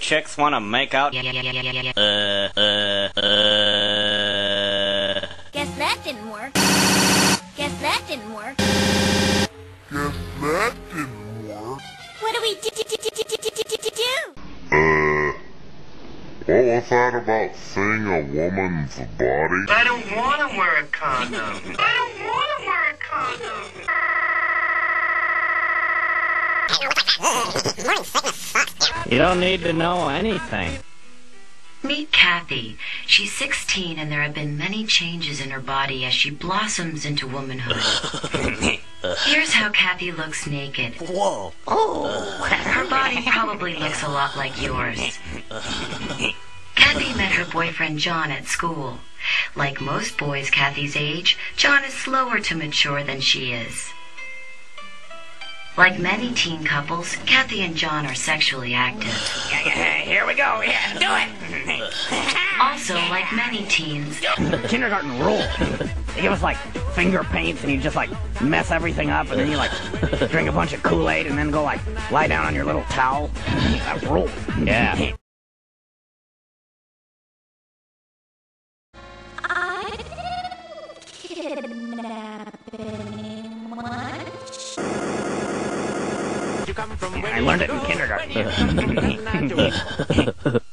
chicks want to make out. Uh, uh, uh. Guess that didn't work. Guess that didn't work. Guess that didn't work. What do we do? Uh, what was that about seeing a woman's body? I don't want to wear a condom. I don't want to wear a condom. You don't need to know anything. Meet Kathy. She's 16 and there have been many changes in her body as she blossoms into womanhood. Here's how Kathy looks naked. Whoa. Oh. Her body probably looks a lot like yours. Kathy met her boyfriend John at school. Like most boys Kathy's age, John is slower to mature than she is. Like many teen couples, Kathy and John are sexually active. Here we go. Yeah, do it. Also, like many teens, Kindergarten rule. They give us like finger paints and you just like mess everything up and then you like drink a bunch of Kool-Aid and then go like lie down on your little towel. That rule. Yeah. I learned it in kindergarten.